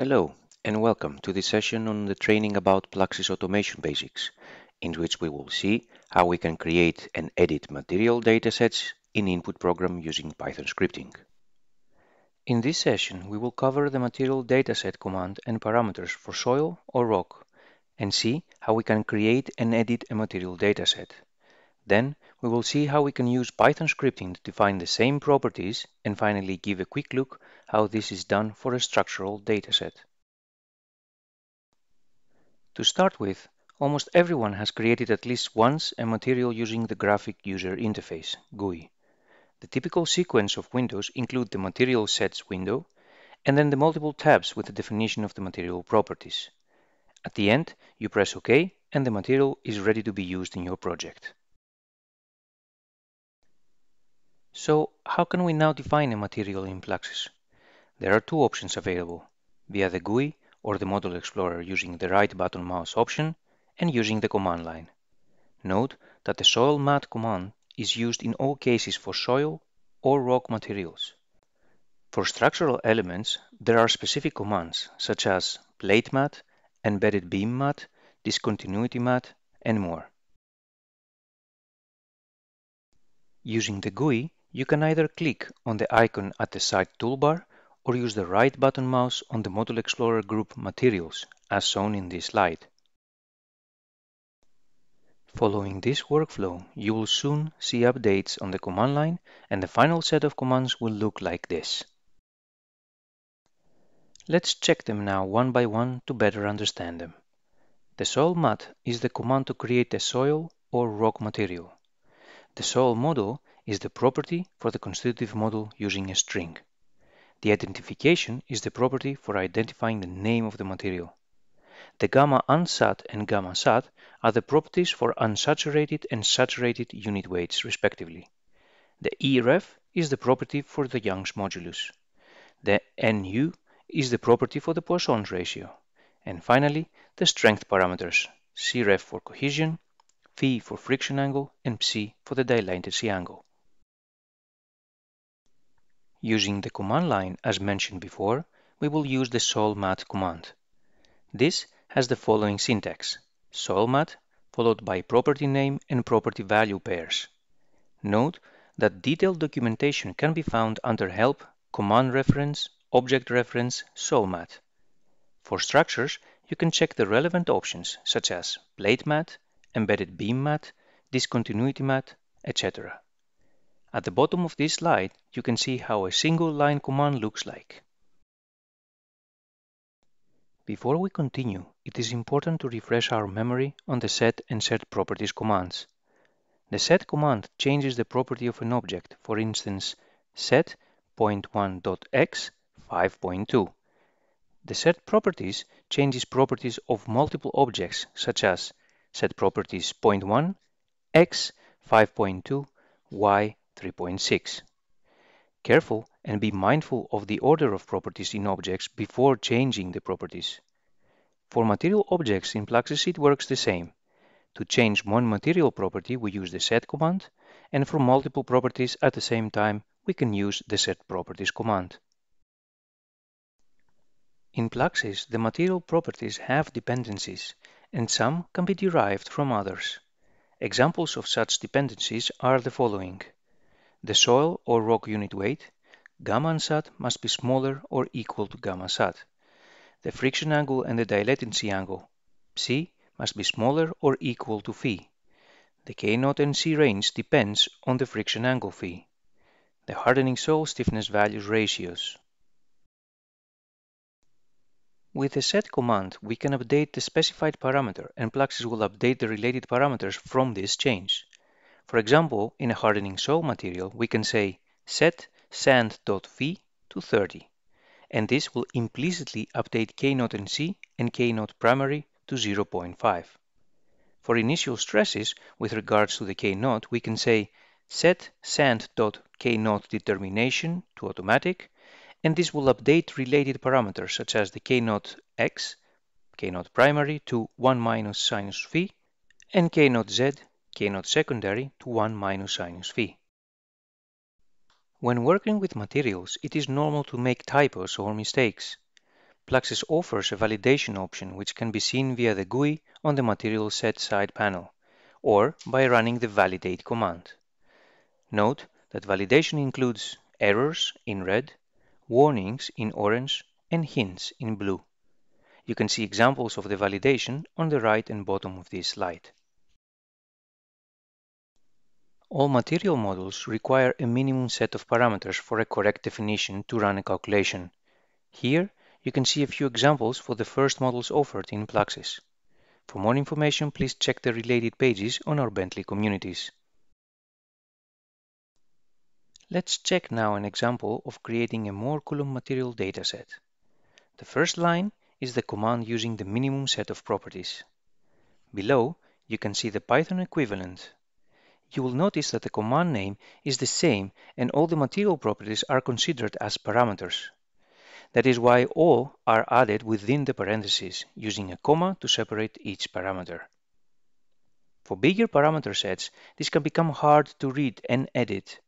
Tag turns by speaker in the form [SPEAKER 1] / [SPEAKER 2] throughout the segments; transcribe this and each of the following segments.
[SPEAKER 1] Hello and welcome to this session on the training about Plaxis automation basics, in which we will see how we can create and edit material datasets in input program using Python scripting. In this session, we will cover the material dataset command and parameters for soil or rock and see how we can create and edit a material dataset. Then we will see how we can use Python scripting to define the same properties and finally give a quick look how this is done for a structural dataset. To start with, almost everyone has created at least once a material using the Graphic User Interface, GUI. The typical sequence of windows include the Material Sets window and then the multiple tabs with the definition of the material properties. At the end, you press OK and the material is ready to be used in your project. So how can we now define a material in Plaxis? There are two options available, via the GUI or the Model Explorer using the right button mouse option and using the command line. Note that the soil mat command is used in all cases for soil or rock materials. For structural elements, there are specific commands such as plate mat, embedded beam mat, discontinuity mat, and more. Using the GUI, you can either click on the icon at the side toolbar or use the right button mouse on the Model Explorer group Materials, as shown in this slide. Following this workflow, you will soon see updates on the command line and the final set of commands will look like this. Let's check them now one by one to better understand them. The soil mat is the command to create a soil or rock material. The soil model is the property for the constitutive model using a string. The identification is the property for identifying the name of the material. The gamma unsat and gamma sat are the properties for unsaturated and saturated unit weights, respectively. The EREF is the property for the Young's modulus. The NU is the property for the Poisson's ratio. And finally, the strength parameters, CREF for cohesion, phi for friction angle, and psi for the dilatancy angle. Using the command line as mentioned before, we will use the soilmat command. This has the following syntax, soilmat followed by property name and property value pairs. Note that detailed documentation can be found under Help, Command Reference, Object Reference, Soilmat. For structures, you can check the relevant options such as plate mat, embedded beam mat, discontinuity mat, etc. At the bottom of this slide, you can see how a single line command looks like. Before we continue, it is important to refresh our memory on the set and set properties commands. The set command changes the property of an object, for instance, set point1.x 5.2. The set properties changes properties of multiple objects, such as set properties point1, x 5.2, y 3.6. Careful and be mindful of the order of properties in objects before changing the properties. For material objects in Plaxis it works the same. To change one material property we use the set command and for multiple properties at the same time we can use the set properties command. In Plaxis the material properties have dependencies and some can be derived from others. Examples of such dependencies are the following. The soil or rock unit weight, gamma unsat must be smaller or equal to gamma sat. The friction angle and the dilatancy angle, psi, must be smaller or equal to phi. The K0nc range depends on the friction angle phi. The hardening soil stiffness values ratios. With the set command, we can update the specified parameter and Plaxis will update the related parameters from this change. For example, in a hardening soil material, we can say set sand.v to 30, and this will implicitly update K0nc and K0 primary to 0.5. For initial stresses with regards to the K0, we can say set sand.K0 determination to automatic, and this will update related parameters such as the K0 x, K0 primary to 1 minus sinus phi, and K0 z K0 secondary to 1 minus sinus phi. When working with materials, it is normal to make typos or mistakes. Plaxis offers a validation option which can be seen via the GUI on the material set side panel, or by running the validate command. Note that validation includes errors in red, warnings in orange, and hints in blue. You can see examples of the validation on the right and bottom of this slide. All material models require a minimum set of parameters for a correct definition to run a calculation. Here, you can see a few examples for the first models offered in Plaxis. For more information, please check the related pages on our Bentley communities. Let's check now an example of creating a Mohr-Coulomb material dataset. The first line is the command using the minimum set of properties. Below, you can see the Python equivalent you will notice that the command name is the same and all the material properties are considered as parameters. That is why all are added within the parentheses, using a comma to separate each parameter. For bigger parameter sets, this can become hard to read and edit.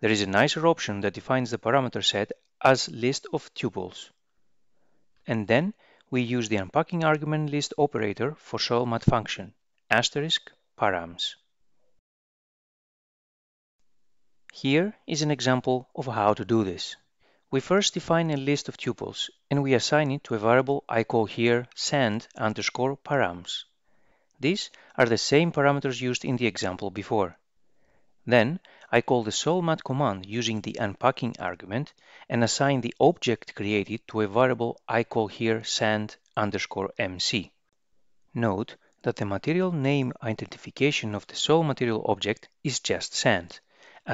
[SPEAKER 1] There is a nicer option that defines the parameter set as list of tuples. And then we use the unpacking argument list operator for soil mat function, asterisk params. Here is an example of how to do this. We first define a list of tuples and we assign it to a variable I call here sand underscore params. These are the same parameters used in the example before. Then I call the soilmat command using the unpacking argument and assign the object created to a variable I call here sand underscore mc. Note that the material name identification of the soil material object is just sand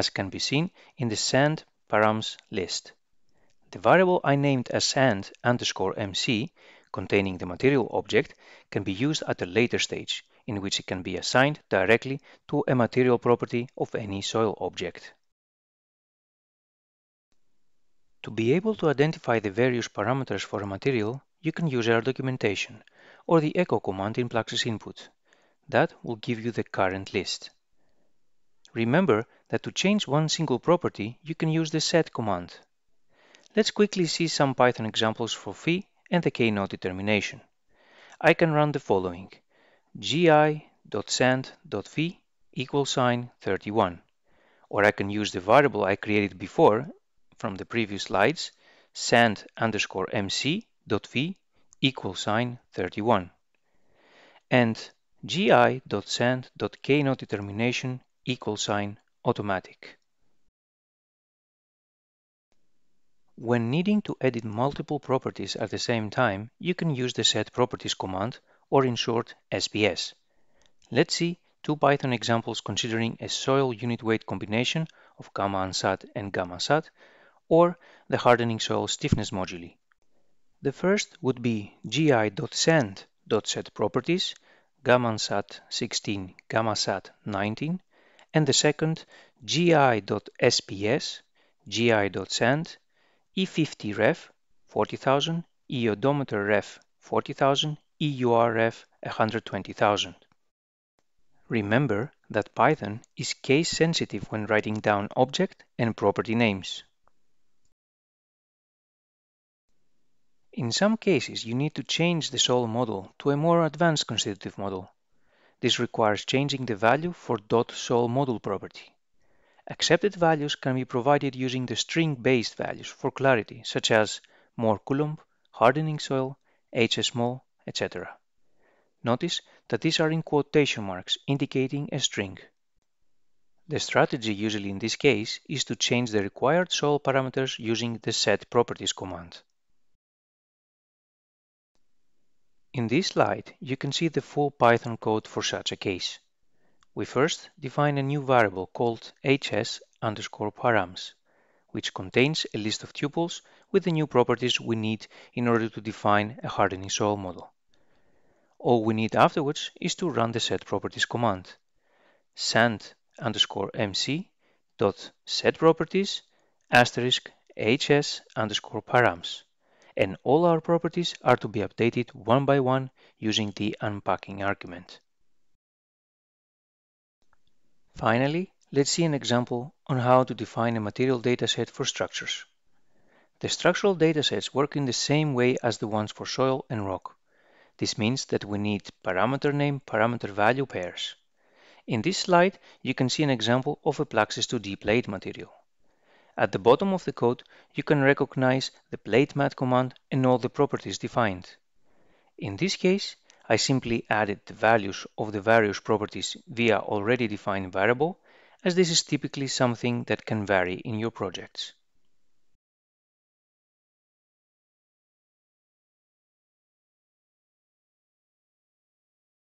[SPEAKER 1] as can be seen in the sand params list. The variable I named as sand underscore mc containing the material object can be used at a later stage in which it can be assigned directly to a material property of any soil object. To be able to identify the various parameters for a material, you can use our documentation or the echo command in Plaxis input. That will give you the current list. Remember that to change one single property, you can use the set command. Let's quickly see some Python examples for phi and the k-naught determination. I can run the following gi.sand.phi equals sign 31 or I can use the variable I created before from the previous slides sand underscore mc dot phi equals sign 31 and gi.sand.k-naught determination equal sign automatic. When needing to edit multiple properties at the same time, you can use the set properties command or in short SPS. Let's see two Python examples considering a soil unit weight combination of gamma unsat and gamma sat or the hardening soil stiffness moduli. The first would be gi.sand.setProperties gamma unsat 16 gamma sat 19 and the second gi.sps, gi.sand, E50 ref 40,000, E-oedometer ref 40,000, EUR ref 120,000. Remember that Python is case sensitive when writing down object and property names. In some cases, you need to change the soil model to a more advanced constitutive model. This requires changing the value for .soil model property. Accepted values can be provided using the string-based values for clarity, such as Mohr-Coulomb, hardening soil, HSMO, etc. Notice that these are in quotation marks indicating a string. The strategy usually in this case is to change the required soil parameters using the set properties command. In this slide, you can see the full Python code for such a case. We first define a new variable called hs underscore params, which contains a list of tuples with the new properties we need in order to define a hardening soil model. All we need afterwards is to run the set properties command. sand underscore mc dot set properties asterisk hs underscore params and all our properties are to be updated one by one using the unpacking argument. Finally, let's see an example on how to define a material dataset for structures. The structural datasets work in the same way as the ones for soil and rock. This means that we need parameter name parameter value pairs. In this slide, you can see an example of a Plaxis 2D plate material. At the bottom of the code, you can recognize the platemat command and all the properties defined. In this case, I simply added the values of the various properties via already defined variable, as this is typically something that can vary in your projects.